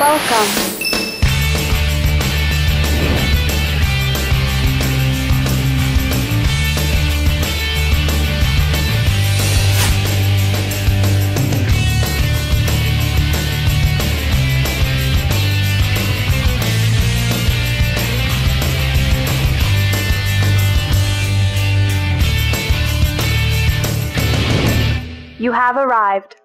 Welcome. You have arrived.